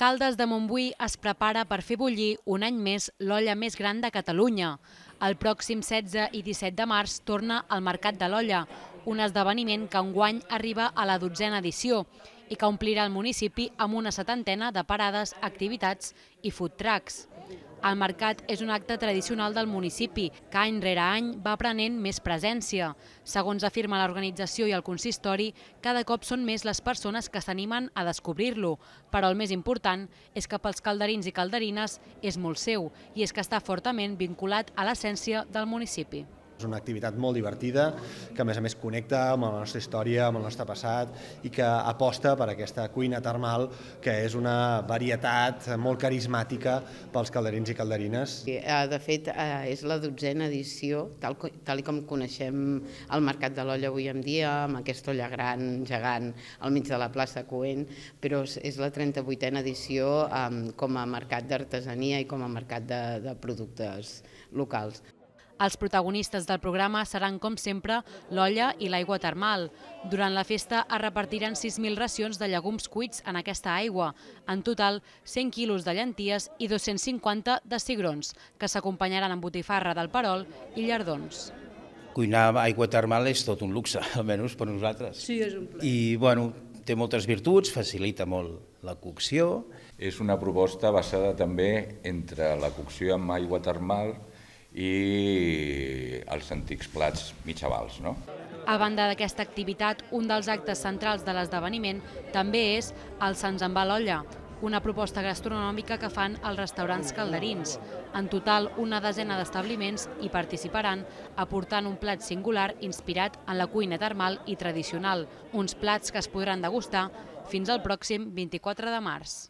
Caldes de Montbui es prepara per fer bullir un any més l'olla més gran de Catalunya. El pròxim 16 i 17 de març torna al Mercat de l'Olla, un esdeveniment que enguany arriba a la dotzena edició i que omplirà el municipi amb una setantena de parades, activitats i food trucks. El mercat és un acte tradicional del municipi que any rere any va prenent més presència. Segons afirma l'organització i el consistori, cada cop són més les persones que s'animen a descobrir-lo, però el més important és que pels calderins i calderines és molt seu i és que està fortament vinculat a l'essència del municipi. És una activitat molt divertida, que a més a més connecta amb la nostra història, amb el nostre passat i que aposta per aquesta cuina termal que és una varietat molt carismàtica pels calderins i calderines. Eh, de fet, eh, és la dotzena edició, tal, tal com coneixem el Mercat de l'Olla avui en dia, amb aquesta olla gran, gegant, al mig de la plaça Coent, però és la 38a edició com a mercat d'artesania i com a mercat de, de productes locals. Els protagonistes del programa seran, com sempre, l'olla i l'aigua termal. Durant la festa es repartiran 6.000 racions de llegums cuits en aquesta aigua. En total, 100 quilos de llenties i 250 de cigrons, que s'acompanyaran amb botifarra del perol i llardons. Cuinar aigua termal és tot un luxe, almenys per nosaltres. Sí, és un plaer. I, bueno, té moltes virtuts, facilita molt la cocció. És una proposta basada també entre la cocció amb aigua termal i els antics plats mitjavals. No? A banda d'aquesta activitat, un dels actes centrals de l'esdeveniment també és el Sants en l'olla, una proposta gastronòmica que fan els restaurants calderins. En total, una desena d'establiments hi participaran aportant un plat singular inspirat en la cuina termal i tradicional, uns plats que es podran degustar fins al pròxim 24 de març.